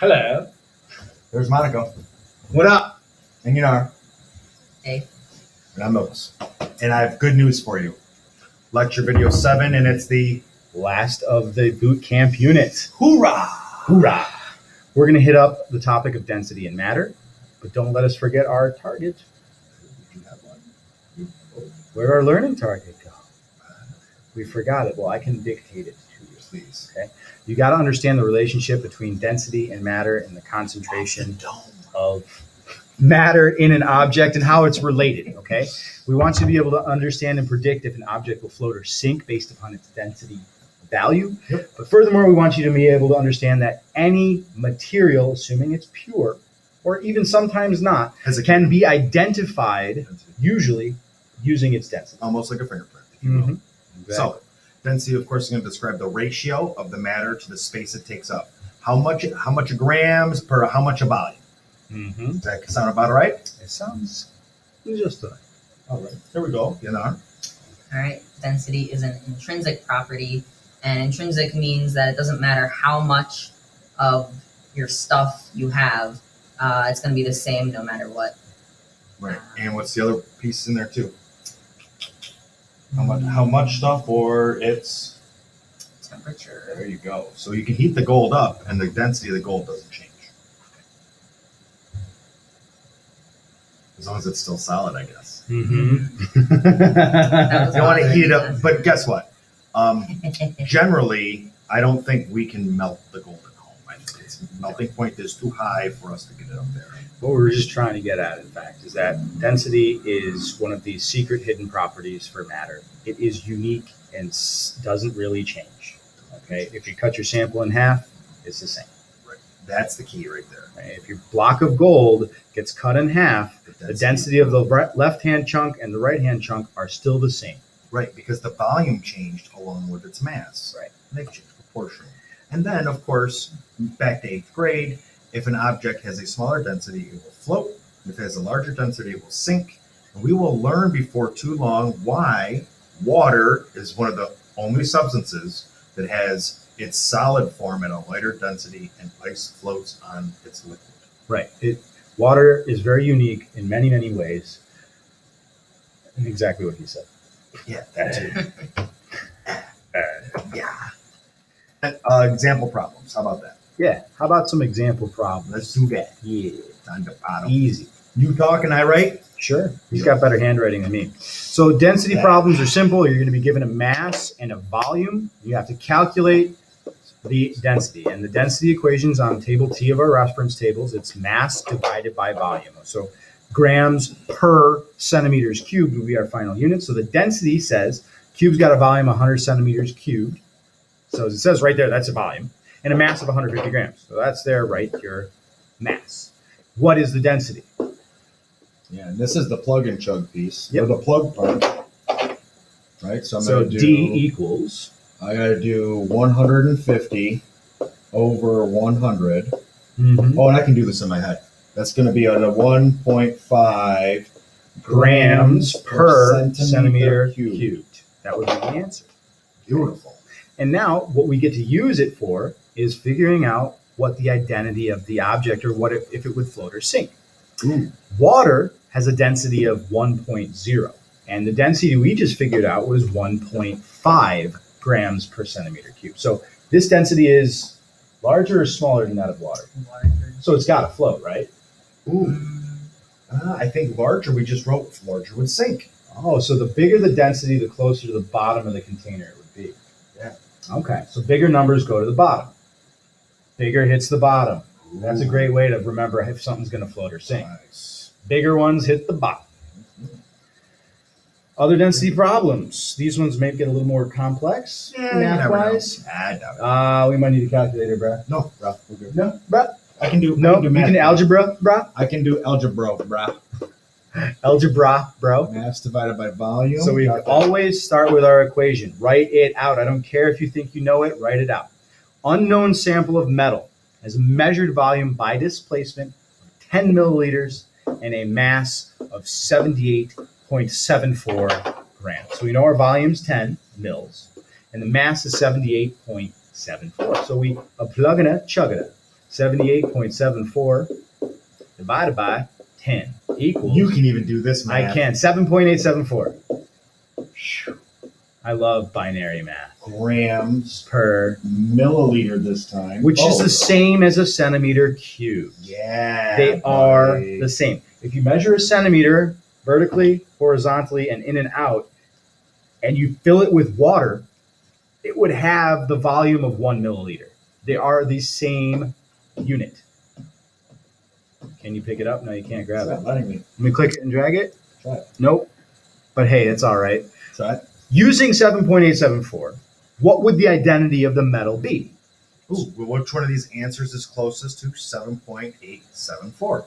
Hello. There's Monica. What up? And you know, Hey. and I'm Mills. And I have good news for you. Lecture video seven, and it's the Last of the boot camp units. hoorah! Hoorah! We're going to hit up the topic of density and matter, but don't let us forget our target. Where our learning target go? We forgot it. Well, I can dictate it to you. Please. You got to understand the relationship between density and matter and the concentration of matter in an object and how it's related. Okay. We want you to be able to understand and predict if an object will float or sink based upon its density value. Yep. But furthermore, we want you to be able to understand that any material, assuming it's pure, or even sometimes not, Has a can be identified usually using its density. almost like a fingerprint. will. Mhm. So, density, of course, is going to describe the ratio of the matter to the space it takes up. How much? How much grams per how much a volume? Mhm. Does that sound about right? It sounds just right. All right. There we go. You know. All right. Density is an intrinsic property, and intrinsic means that it doesn't matter how much of your stuff you have, uh, it's going to be the same no matter what. Right. And what's the other piece in there too? How much? How much stuff, or it's Temperature. There you go. So you can heat the gold up, and the density of the gold doesn't change. As long as it's still solid, I guess. Mm-hmm. You don't want to heat it up, but guess what? Um, generally, I don't think we can melt the gold melting point is too high for us to get it up there. what we were just trying to get at, in fact, is that density is one of these secret hidden properties for matter. It is unique and doesn't really change. Okay, if you cut your sample in half, it's the same. Right. That's the key right there. right? If your block of gold gets cut in half, the density of the re- left-hand chunk and the right-hand chunk are still the same. Right, because the volume changed along with its mass. Right. They changed proportionally. And then, of course, back to eighth grade, if an object has a smaller density, it will float. If it has a larger density, it will sink. And we will learn before too long why water is one of the only substances that has its solid form at a lighter density and ice floats on its liquid. Right. It, water is very unique in many, many ways. And exactly what he said. Yeah, that too. yeah. Uh, example problems. How about that? Yeah. How about some example problems? Let's do that. Yeah. Bottom. Easy. You talk and I write? Sure. He's got better handwriting than me. So density Yeah. problems are simple. You're going to be given a mass and a volume. You have to calculate the density. And the density equations on table T of our reference tables, it's mass divided by volume. So grams per centimeters cubed would be our final unit. So the density says cube's got a volume of 100 centimeters cubed. So as it says right there, that's a volume. And a mass of 150 grams. So that's there, right? Your mass. What is the density? Yeah, and this is the plug and chug piece, Yep. or the plug part. Right, so I'm so gonna do. D equals I gotta do 150 over 100. mhm, Oh, and I can do this in my head. That's gonna be on a 1.5 grams per centimeter cubed. cubed. That would be the answer. Beautiful. And now what we get to use it for is figuring out what the identity of the object or what if, if it would float or sink. Ooh. Water has a density of 1.0, and the density we just figured out was 1.5 grams per centimeter cubed. So this density is larger or smaller than that of water. Larger. So it's got to float, right? Ooh. Ah, I think larger, we just wrote larger would sink. Oh, so the bigger the density, the closer to the bottom of the container it would be. Yeah. Okay, so bigger numbers go to the bottom. Bigger hits the bottom. That's a great way to remember if something's going to float or sink. Nice. Bigger ones hit the bottom. Other density problems. These ones may get a little more complex Yeah, math wise. I. Uh, we might need a calculator, bruh. No, bro, we're good. No, bruh. I can do. I No, can do you can algebra, bruh. I can do algebra, brah. Algebra, bro. Mass divided by volume. So we Got that. always start with our equation. Write it out. I don't care if you think you know it, write it out. Unknown sample of metal has measured volume by displacement of 10 milliliters and a mass of 78.74 grams. So we know our volume's 10 mils and the mass is 78.74. So we a plug and a chug it. 78.74 divided by 10 equals. You can even do this, math. I can. 7.874. I love binary math. Grams Per, milliliter this time. which is the same as a centimeter cube. Yeah. They are buddy. the same. If you measure a centimeter vertically, horizontally, and in and out, and you fill it with water, it would have the volume of one milliliter. They are the same unit. Can you pick it up? No, you can't It's grab it. not letting me. Let me click it and drag it. Try it. Nope. But hey, it's all right. Try it. Using 7.874, what would the identity of the metal be? Ooh, which one of these answers is closest to 7.874?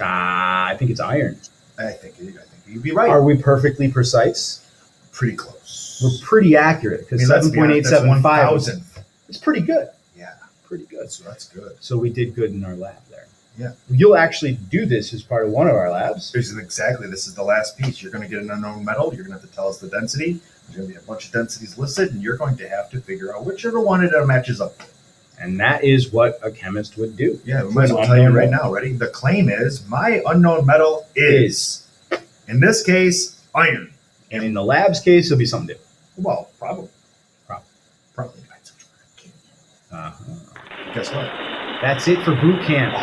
Ah, I think it's iron. I think, I think you'd be right. Are we perfectly precise? Pretty close. We're pretty accurate I because mean, let's be honest, that's 7.875 1,000th. is pretty good. Yeah, Pretty good. so that's good. So we did good in our lab there. Yeah. You'll actually do this as part of one of our labs. Here's exactly this is the last piece. You're going to get an unknown metal. You're going to have to tell us the density. There's going to be a bunch of densities listed, and you're going to have to figure out which are the one it matches up. with. And that is what a chemist would do. Yeah, we might as well tell you right now. Ready? The claim is my unknown metal is, in this case, iron. And in the lab's case, it'll be something different. Well, probably. Prob- Probably. Uh-huh. Guess what? That's it for boot camp.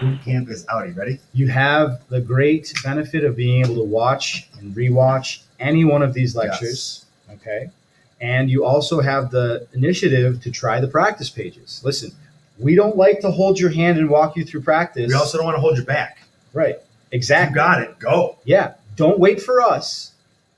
Boot camp is out. Are you ready? You have the great benefit of being able to watch and rewatch any one of these lectures. Okay. And you also have the initiative to try the practice pages. Listen, we don't like to hold your hand and walk you through practice. We also don't want to hold you back. right. You Exactly. got it. Go. Yeah. Don't wait for us.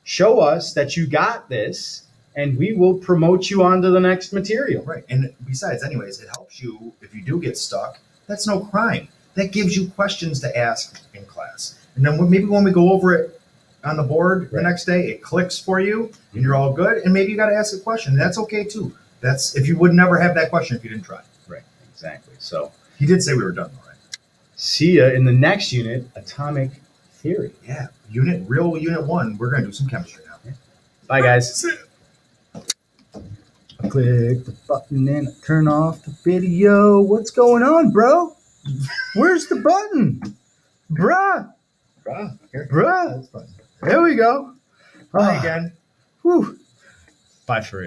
Show us that you got this, and we will promote you on to the next material. Right. And besides, anyways, it helps you if you do get stuck. That's no crime. That gives you questions to ask in class. And then maybe when we go over it on the board the next day, it clicks for you and you're all good. And maybe you got to ask a question. That's okay too. That's if you would never have that question if you didn't try. Right. Exactly. So, He did say we were done, all right? see ya in the next unit, atomic theory. Yeah. Unit, real unit one, we're going to do some chemistry now. Bye, guys. Click the button and turn off the video. What's going on, bro? Where's the button? Bruh, Ah, here. bruh. There we go. Bye Ah, again. whew. Bye for real.